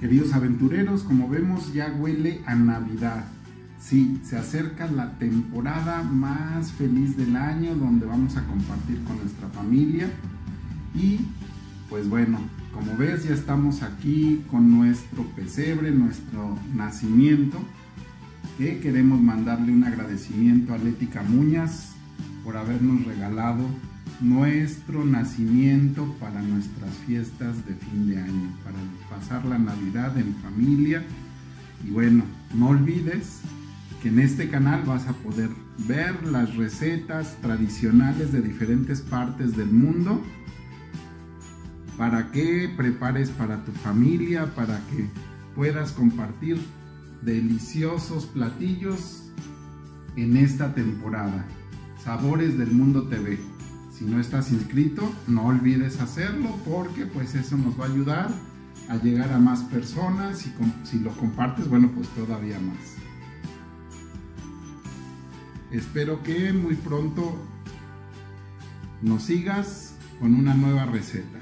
Queridos aventureros, como vemos ya huele a Navidad. Sí, se acerca la temporada más feliz del año donde vamos a compartir con nuestra familia. Y pues bueno, como ves ya estamos aquí con nuestro pesebre, nuestro nacimiento. Que queremos mandarle un agradecimiento a Lética Muñas por habernos regalado nuestro nacimiento para nuestras fiestas de fin de año, para pasar la Navidad en familia. Y bueno, no olvides que en este canal vas a poder ver las recetas tradicionales de diferentes partes del mundo para que prepares para tu familia, para que puedas compartir deliciosos platillos en esta temporada. Sabores del Mundo TV. Si no estás inscrito, no olvides hacerlo porque pues eso nos va a ayudar a llegar a más personas y si lo compartes, bueno, pues todavía más. Espero que muy pronto nos sigas con una nueva receta.